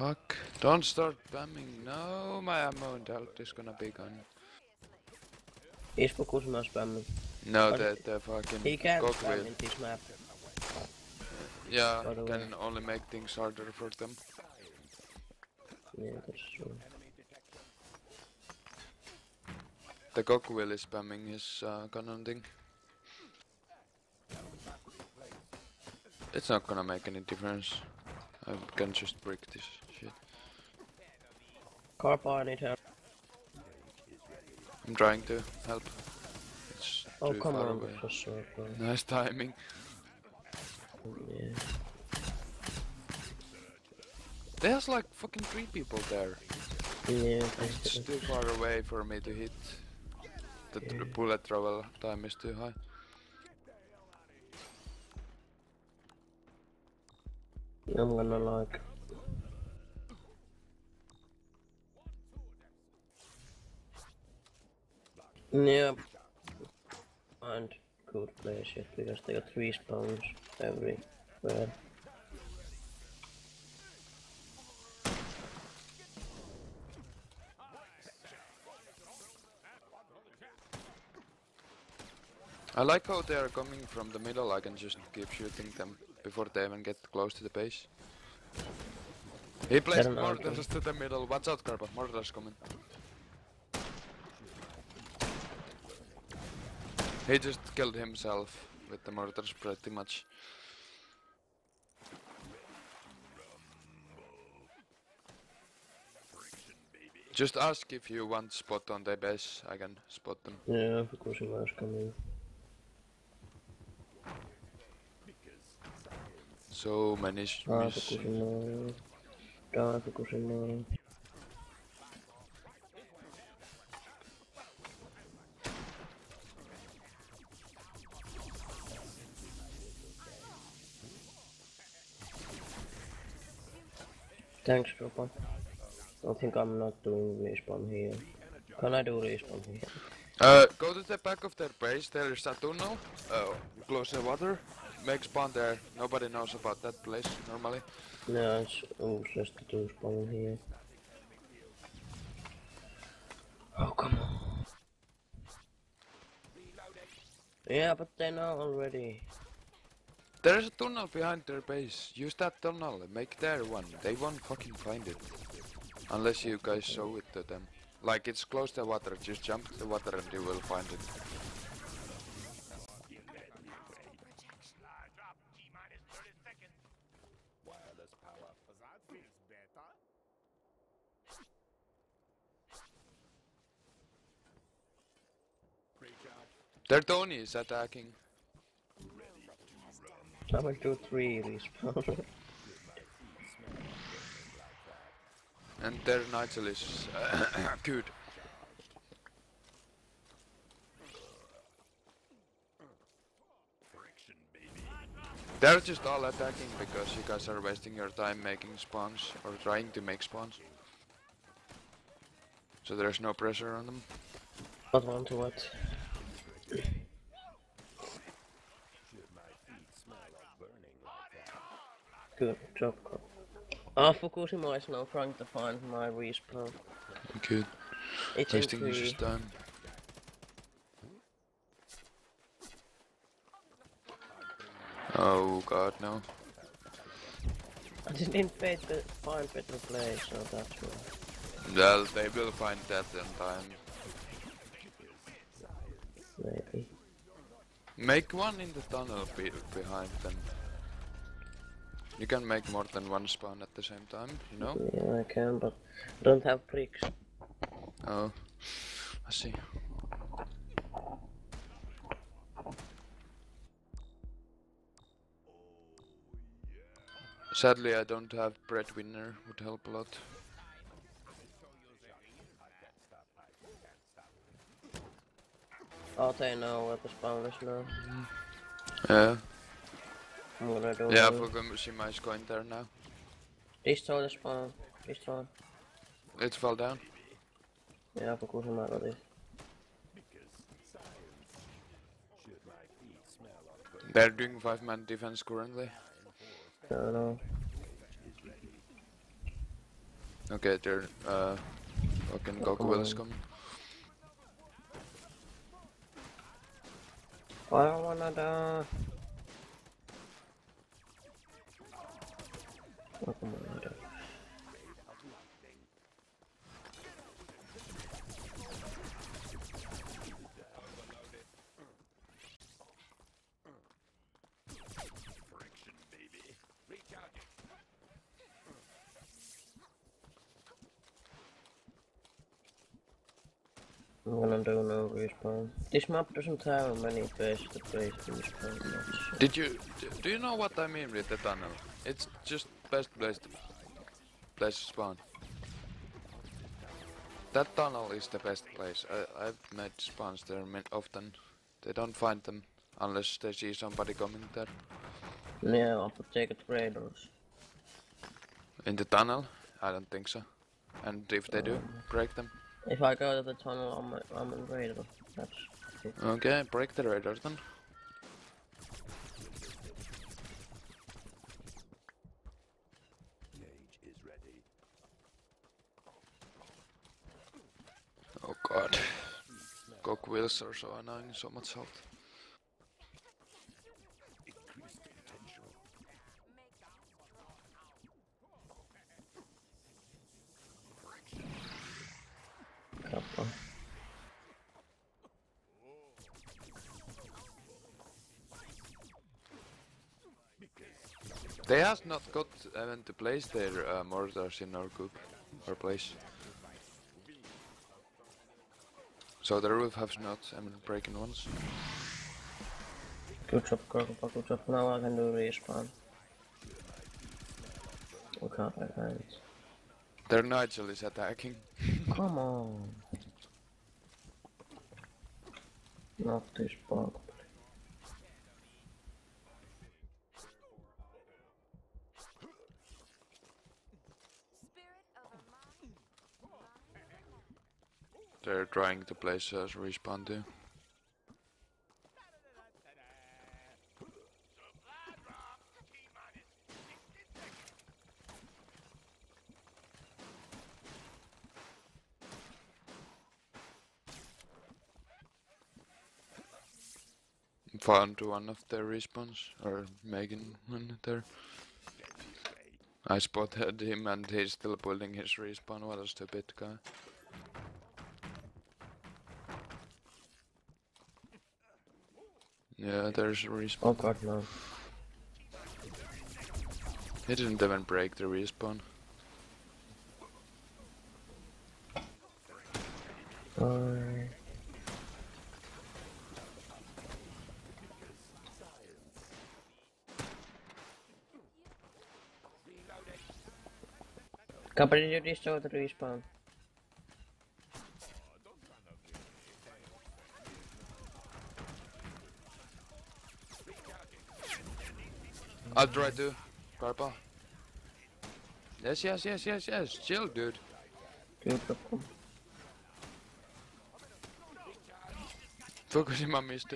Fuck. Don't start spamming. No, my ammo and health is gonna be gone. He's focusing on spamming. No, the, the fucking He can cog spam in this map. Yeah, by the can way. only make things harder for them. Yeah, that's true. The cog wheel is spamming his uh, cannon thing. It's not gonna make any difference. I can just break this. Carpa, I need help. I'm trying to help. It's Oh, come on, away. for sure. Nice timing. Yeah. There's like fucking three people there. Yeah, It's too far away for me to hit. The Yeah. bullet travel time is too high. I'm gonna like. Yeah. And good place because they got three spawns everywhere. I like how they are coming from the middle. I can just keep shooting them before they even get close to the base. He placed mortars to the middle. Watch out, Karpa. Mortars coming. He just killed himself with the mortars pretty much. Just ask if you want spot on the base. I can spot them. Yeah, Fukushima's coming. So many Ah, miss- Fukushima. Ah, Fukushima. Thanks, Dropper. I think I'm not doing respawn here. Can I do respawn here? Uh, go to the back of their base, there is a tunnel, uh, close the water, make spawn there, nobody knows about that place normally. No, it's oh, just to do spawn here. Oh, come on. Yeah, but they know already. There is a tunnel behind their base, use that tunnel, make their one, they won't fucking find it. Unless you guys show it to them. Like it's close to water, just jump to the water and you will find it. Their Tony is attacking. I will do three respawn. And their Nigel is good. They're just all attacking because you guys are wasting your time making spawns or trying to make spawns. So there's no pressure on them. What one to what? Good job, Carl. Ah, Fukushima is now trying to find my respawn. Good. It's in Wasting three. his time. Oh god, no. I didn't fit the find better place, so that's why. Well, they will find that in time. Maybe. Make one in the tunnel be behind them. You can make more than one spawn at the same time, you know? Yeah, I can, but I don't have bricks. Oh, I see. Sadly, I don't have breadwinner. Would help a lot. Oh, they know where the spawn is now. Yeah. I'm gonna do Yeah, it. Fukushima is going there now. Destroy the spawn. Destroy. It fell down. Yeah, Fukushima got it. They're doing five-man defense currently. I don't know. Okay, they're uh fucking Oh, Goku come Will is coming. I don't wanna die. I'm gonna do no respawn. This map doesn't have many places to place respawn. Did you do you know what I mean with the tunnel? It's just best place to place to spawn. That tunnel is the best place. I, I've made spawns there often. They don't find them unless they see somebody coming there. Yeah, I'll put take it raiders. In the tunnel? I don't think so. And if they do, um, break them. If I go to the tunnel, I'm I'm in. That's. Okay, break the radar then. Oh god. Cogwheels are so annoying, so much health. Kappa. They has not got even to place their uh, mortars in our group or place. So the roof has not even breaking once. Good job, Kappa. Good job. Now I can do respawn. We can't have. Their Nigel is attacking. Come on. Not this bug. Spirit of a mind. They're trying to place us respawn. Found one of their respawns, or making one there. I spotted him and he's still building his respawn, what a stupid guy. Yeah, there's a respawn. Oh god, no. He didn't even break the respawn. Kappa, did you destroy the respawn? I'll try to. Carpa. Yes, yes, yes, yes, yes. Chill, dude. Good job. Fukushima missed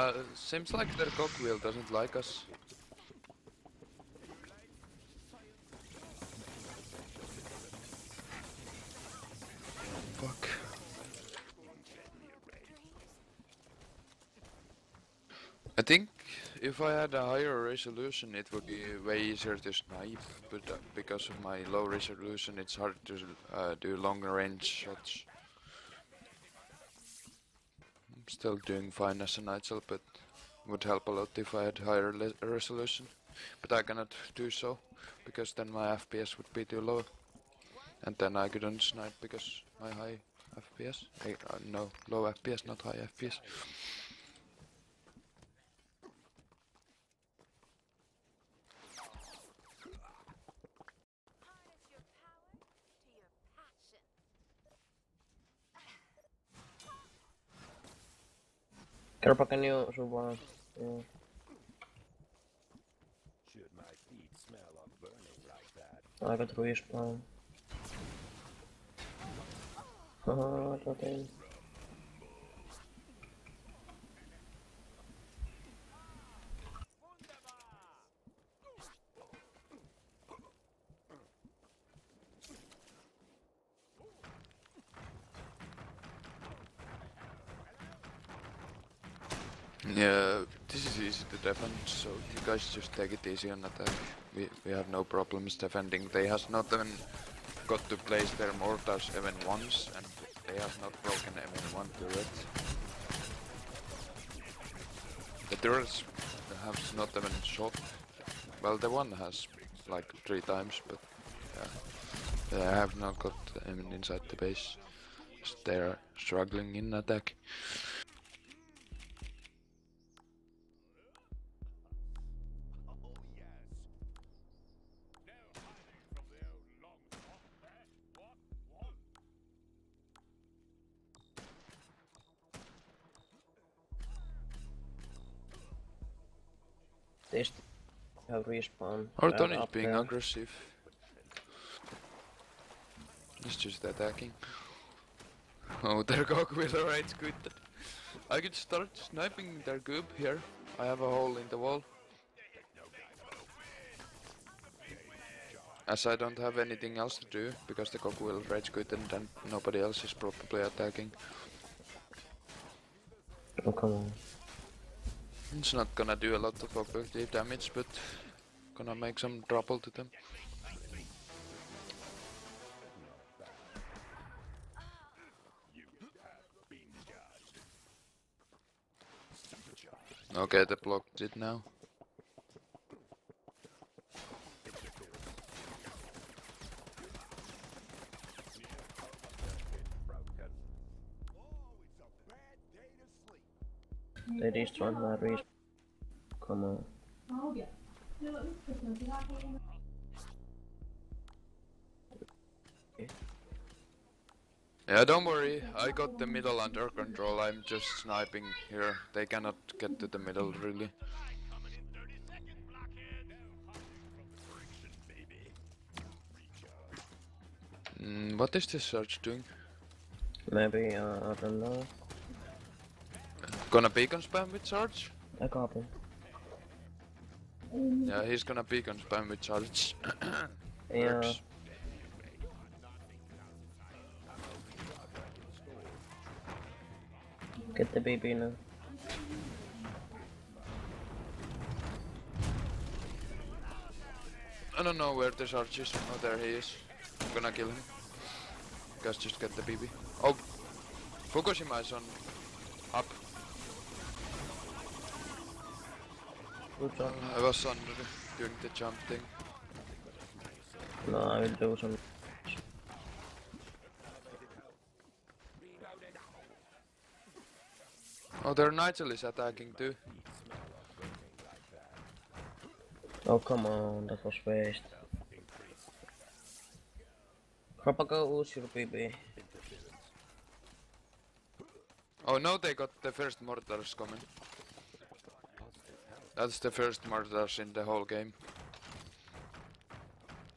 Uh, seems like their cogwheel doesn't like us. Fuck. I think if I had a higher resolution it would be way easier to snipe, but uh, because of my low resolution it's hard to uh, do long range shots. Still doing fine as a Nigel, but would help a lot if I had higher resolution, but I cannot do so because then my FPS would be too low, and then I couldn't snipe because my high FPS. eh, uh, no, low FPS, not high FPS. Harness your power to your passion. Kerro can you survive? Yeah. Should my feet smell of burning like that? I got respawn. Haha, got in. Yeah, this is easy to defend, so you just take it easy on attack. Eh? We we have no problems defending. They has not even got to place their mortars even once, and they have not broken even one turret. The turrets have not even shot. Well, the one has like three times, but yeah, they have not got even inside the base. They are struggling in attack. Still have respawn. Or right Tony is being there. aggressive. He's just attacking. Oh, their with a right good. I could start sniping their goob here. I have a hole in the wall. As I don't have anything else to do, because the cogwheel rage quit and then nobody else is probably attacking. Oh, come on. It's not gonna do a lot of objective damage, but gonna make some trouble to them. Okay, the block did now. They destroyed my respawn. Come on. Yeah, don't worry. I got the middle under control. I'm just sniping here. They cannot get to the middle, really. Mm, what is this search doing? Maybe, uh, I don't know. Gonna beacon spam with charge? I copy. Yeah, he's gonna beacon spam with charge. Yeah. Works. Get the BB now. I don't know where the charge is. Oh, there he is. I'm gonna kill him. Guys, just get the BB. Oh, Fukushima is on up. Good job. I was on doing the jump thing. No, I will do some. Oh, their Nigel is attacking too. Oh, come on, that was waste. Kropago, who's your BB? Oh no, they got the first mortars coming. That's the first mortars in the whole game.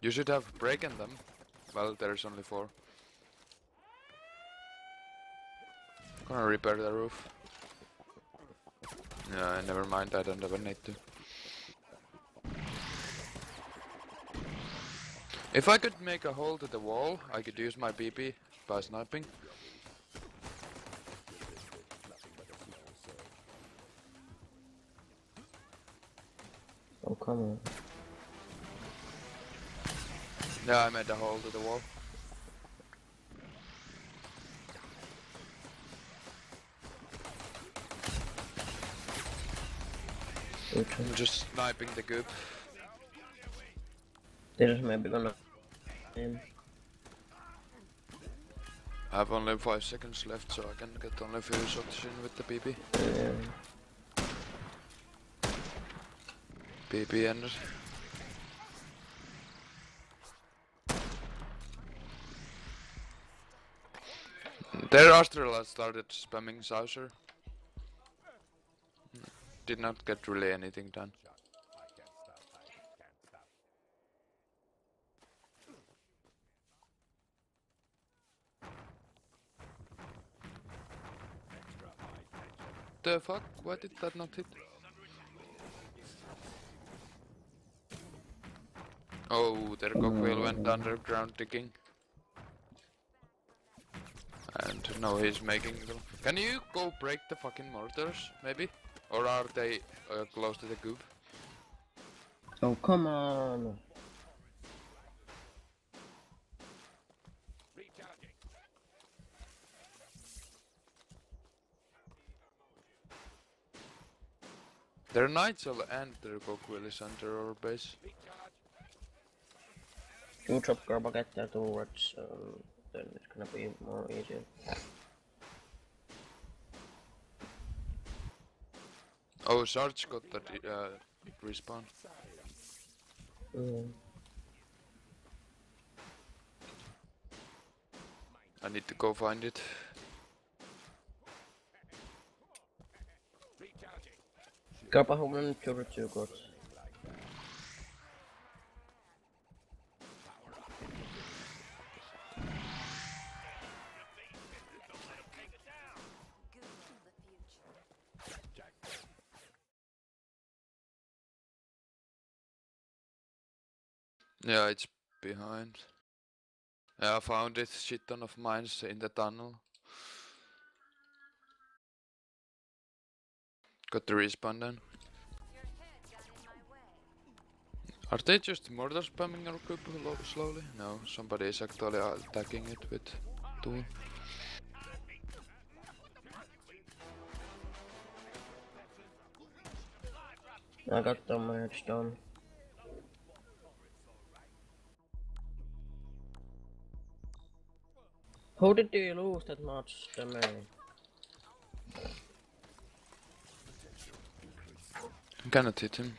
You should have broken them. Well, there's only four. Gonna repair the roof. Yeah, never mind, I don't ever need to. If I could make a hole to the wall, I could use my BP by sniping. Oh, come on. Yeah, I made a hole to the wall. Job. I'm just sniping the goop. This is maybe gonna... Um, I have only 5 seconds left, so I can get only a few shots in with the BB. yeah. BB ended. Their Astral has started spamming Saucer. Did not get really anything done. The fuck? Why did that not hit? Oh, their cogwheel went underground digging. And now he's making them. Can you go break the fucking mortars, maybe? Or are they uh, close to the goop? Oh, come on! Their knights will end their cogwheel is under our base. You drop Garba get there towards, um, then it's gonna be more easier. Oh, Sarge got that uh, respawn. Mm. I need to go find it. Garba homen turret you got. Yeah, I found this Shit ton of mines in the tunnel. Got the respawn then. Are they just mortar spamming our group slowly? No, somebody is actually attacking it with tool. I got the merge done. How did they lose that much damage? I'm gonna hit him.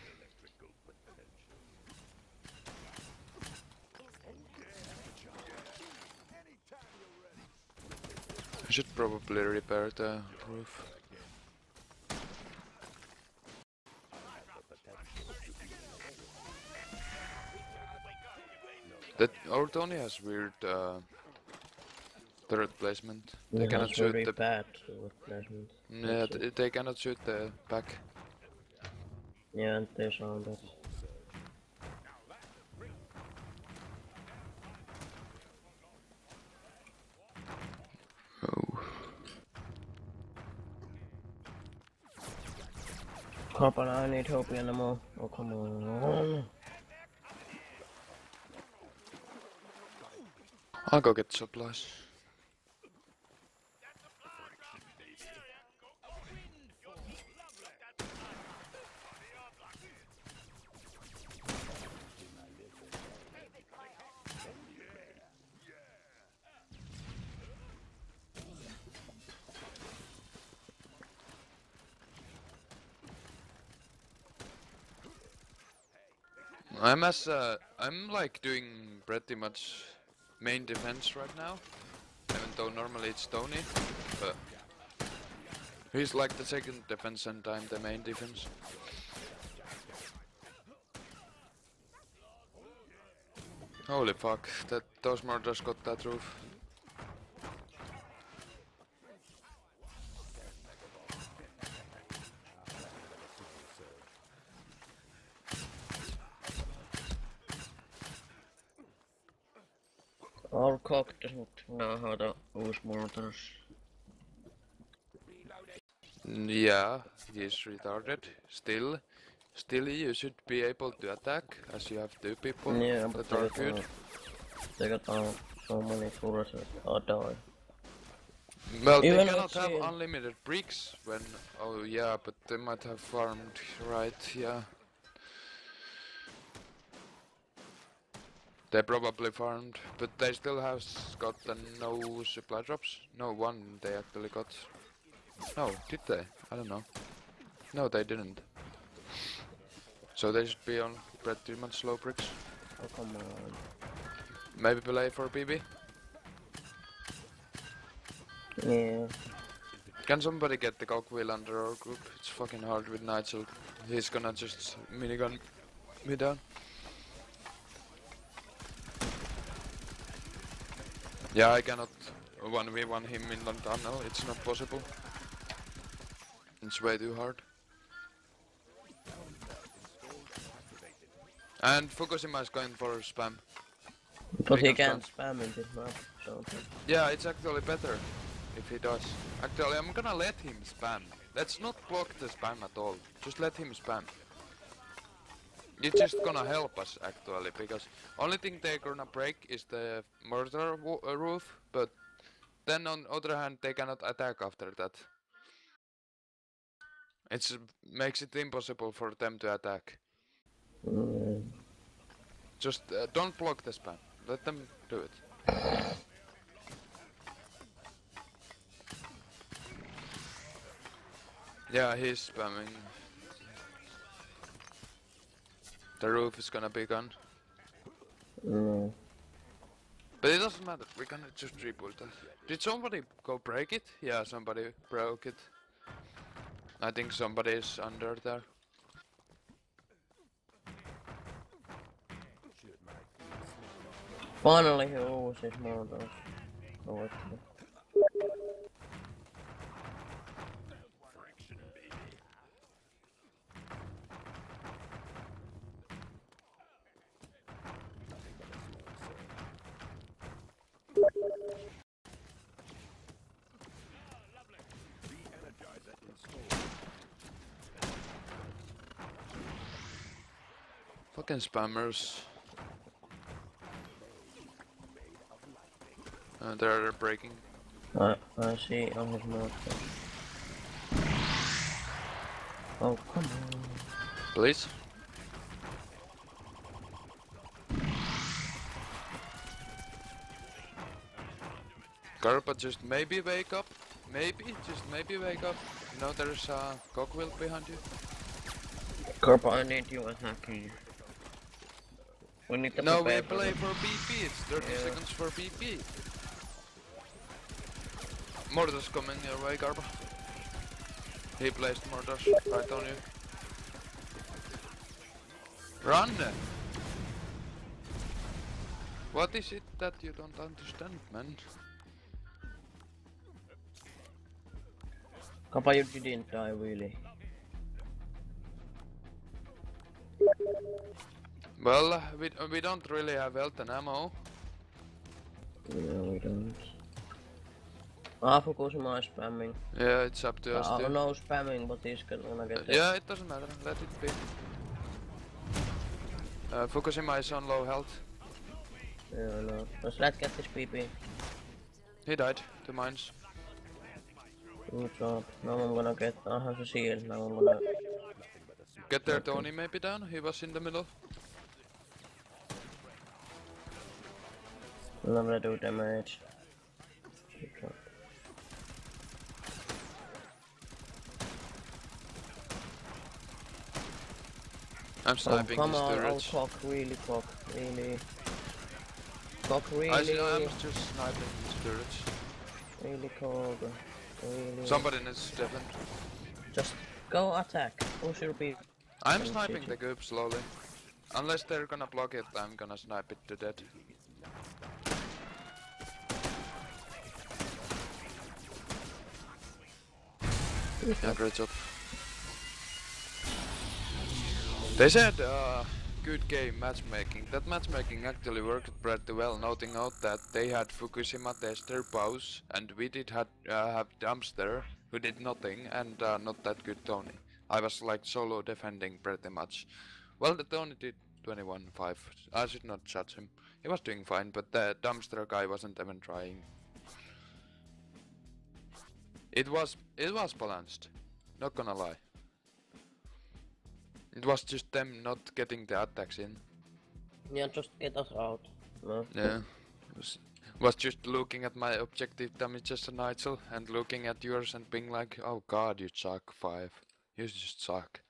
I should probably repair the roof. That our has weird uh, turret placement. They Yeah, cannot shoot the bad yeah, th- they cannot shoot the back. Yeah, and they that. Oh. Copper, I need help animal. Oh, come on. I'll go get supplies. I'm as uh, I'm like doing pretty much main defense right now, even though normally it's Tony, but he's like the second defense and I'm the main defense. Holy fuck, that those mortars got that roof. Our cock doesn't know how to Yeah, he's retarded. Still, still you should be able to attack, as you have two people Yeah, but that are they good. got, they got uh, so many turrets that I die. Well, Even they cannot have uh, unlimited bricks when. Oh yeah, but they might have farmed, right? Yeah. They probably farmed, but they still have got no supply drops. No one they actually got. No, did they? I don't know. No, they didn't. So they should be on pretty much slow bricks. Oh, come on. Maybe play for BB. Yeah. Can somebody get the cogwheel under our group? It's fucking hard with Nigel. He's gonna just minigun me down. Yeah, I cannot 1v1 him in the tunnel. It's not possible. It's way too hard. And Fukushima is going for spam. But he can up spam in this map, so... Yeah, it's actually better if he does. Actually, I'm gonna let him spam. Let's not block the spam at all. Just let him spam. It's just gonna help us actually, because only thing they're gonna break is the murder uh, roof, but then on other hand they cannot attack after that. It makes it impossible for them to attack. Just uh, don't block the spam. Let them do it. Yeah, he's spamming. The roof is gonna be gone. mm. But it doesn't matter, we're gonna just rebuild that. Did somebody go break it? Yeah, somebody broke it. I think somebody is under there. Finally he always is more of those. Spammers. Uh, they're breaking. I, I see his mouth. Oh, come on. Please? Garba, just maybe wake up. Maybe, just maybe wake up. You know there's a cogwheel behind you. Corpo, I need you attacking. We need to No, we prepare for play the- for BP. It's 30 Yeah. seconds for BP. Mortar's coming your way, Garba. He placed mortars right on you. Run! What is it that you don't understand, man? Kappa, you didn't die really. Well, we, we don't really have health and ammo. No, we don't. Ah, Fukushima is spamming. Yeah, it's up to us Uh, too. no spamming, but he's gonna get it. Yeah, it doesn't matter. Let it be. Uh, Fukushima is on low health. Yeah, I know. Let's let's get this PP. He died to mines. Good job. Now I'm gonna get. I have a shield. Now I'm gonna. Get there, Tony maybe down. He was in the middle. I'm gonna do damage. I'm Oh, sniping come his on, oh, turrets. cock, really cock, really. Cock, really. I I'm just sniping his turrets. Really cock, really. Somebody needs to. Just go attack. Push your beat. I'm Oh, sniping the goop slowly. Unless they're gonna block it, I'm gonna snipe it to death. Yeah, great job. They said, uh, good game matchmaking. That matchmaking actually worked pretty well, noting out that they had Fukushima tester pause, and we did had, uh, have Dumpster, who did nothing, and uh, not that good Tony. I was like solo defending pretty much. Well, the Tony did 21-5. I should not judge him. He was doing fine, but the Dumpster guy wasn't even trying. It was it was balanced. Not gonna lie. It was just them not getting the attacks in. Yeah, just get us out. No. Yeah. Was, was just looking at my objective damages Nigel and looking at yours and being like, oh god, you suck five. You just suck.